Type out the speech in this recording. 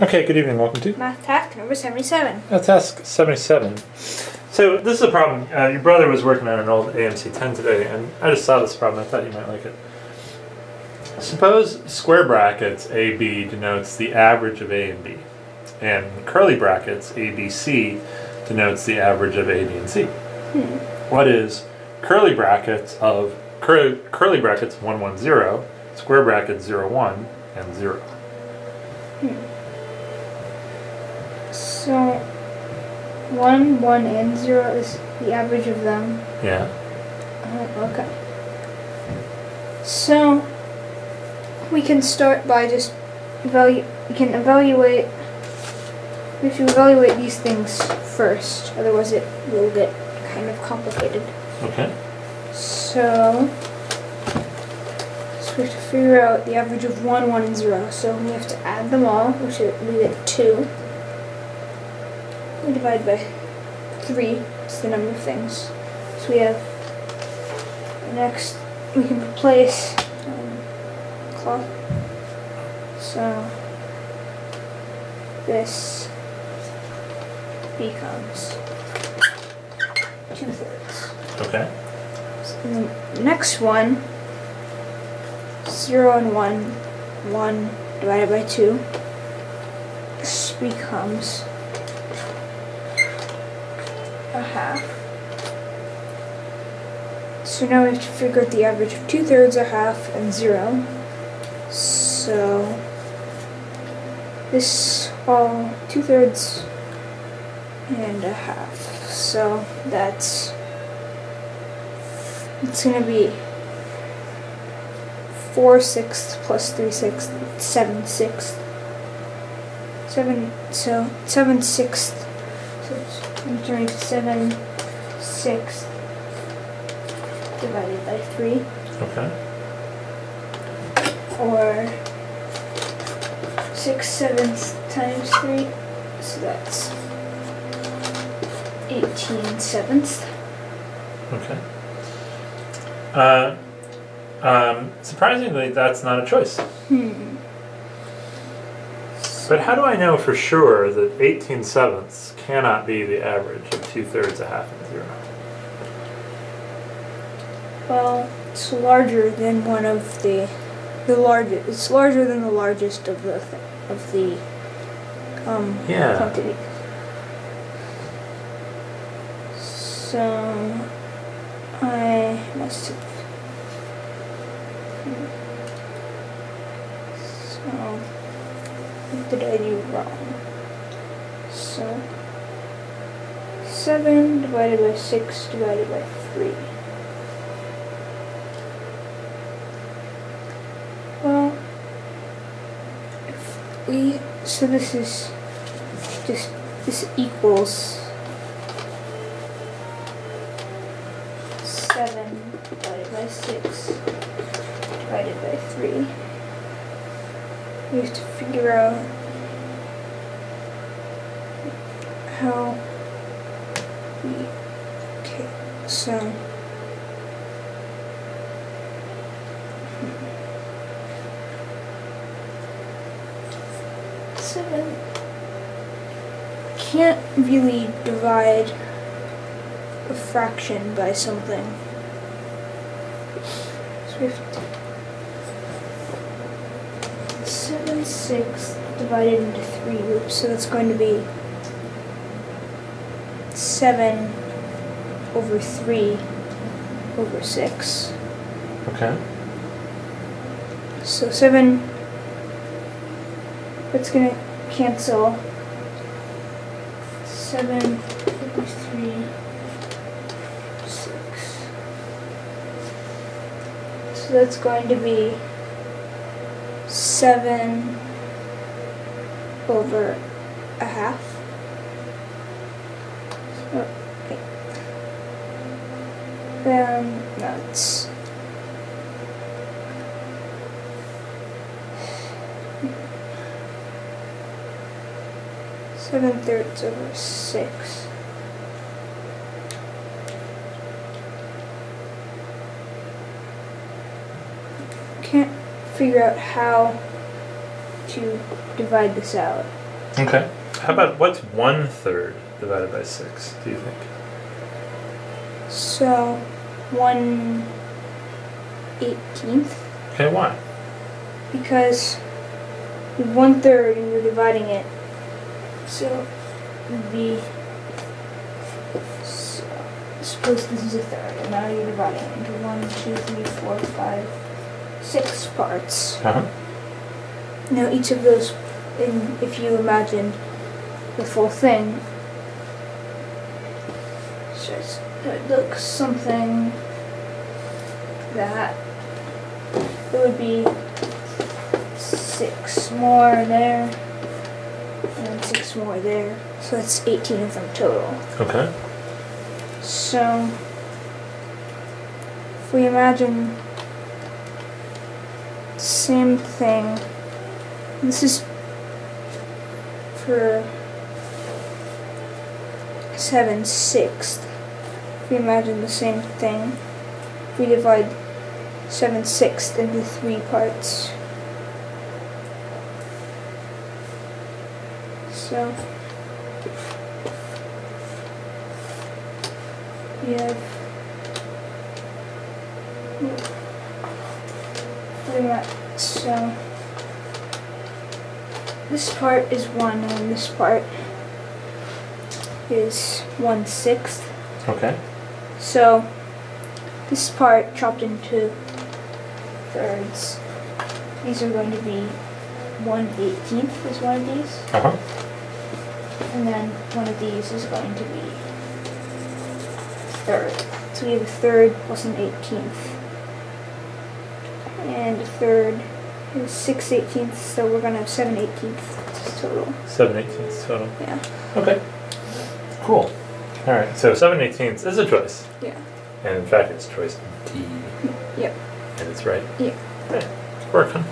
Okay, good evening. Welcome to Math task number 77. uh, task 77. So this is a problem. Uh, your brother was working on an old AMC 10 today, and I just saw this problem. I thought you might like it. Suppose square brackets AB denotes the average of A and B, and curly brackets ABC denotes the average of A, B, and C. What is curly brackets of cur- curly brackets 1, 1, 0, square brackets 0, 1, and 0? So, 1, 1, and 0 is the average of them. Yeah. Uh, okay. So, we can start by just evalu- we can evaluate we have to evaluate these things first, otherwise it will get kind of complicated. Okay. So, so we have to figure out the average of 1, 1, and 0. So we have to add them all, which is- we get 2. We divide by 3, it's the number of things. So we have, next, we can replace um, cloth. So, this becomes 2 thirds. Okay. And the next one, 0 and 1, 1 divided by 2, this becomes a half. So now we have to figure out the average of 2 thirds, a half, and 0. So this all 2 thirds and a half. So that's it's gonna be four sixths plus three sixths, seven sixths. Seven, so seven sixths. So it's I'm turning to seven sixths divided by three, Okay. or six sevenths times three. So that's eighteen sevenths. Okay. Uh, um, surprisingly, that's not a choice. Hmm. But how do I know for sure that 18 sevenths cannot be the average of two thirds, a half, and zero? Well, it's larger than one of the the largest. It's larger than the largest of the th- of the um Yeah. quantity. So I must have. So what did I do wrong? So seven divided by six divided by three. Well, if we so this is just this equals seven divided by six divided by three. We have to figure out how we okay so. Seven can't really divide a fraction by something. So we have to seven six divided into three groups, so that's going to be seven over three over six. Okay. So seven. That's gonna cancel. Seven over three. Six. So that's going to be seven over a half. So, okay. Um, then that's Seven thirds over six. Can't figure out how to divide this out. Okay. How about what's one third divided by six? Do you think? So, one eighteenth, Okay, why? because one third and you're dividing it, so it would be. So, suppose this is a third, and now you're dividing it into one, two, three, four, five, six parts. Uh huh. Now each of those, in, if you imagine the full thing, so it looks something that it would be six more there, and six more there. So that's 18 of them total. Okay. So, if we imagine same thing, this is for seven sixths. If we imagine the same thing, we divide seven sixths into three parts. So we have much so this part is one and this part is one sixth. Okay. So this part chopped into thirds. These are going to be one eighteenth is one of these. Uh huh. And then one of these is going to be third. So we have a third plus an eighteenth. And a third is six eighteenths, so we're gonna have seven eighteenths total. Seven eighteenths total. Yeah. Okay. Cool. All right. So seven eighteenths is a choice, Yeah. and in fact, it's choice D, Yep. and it's right. Yeah. Okay. It's working.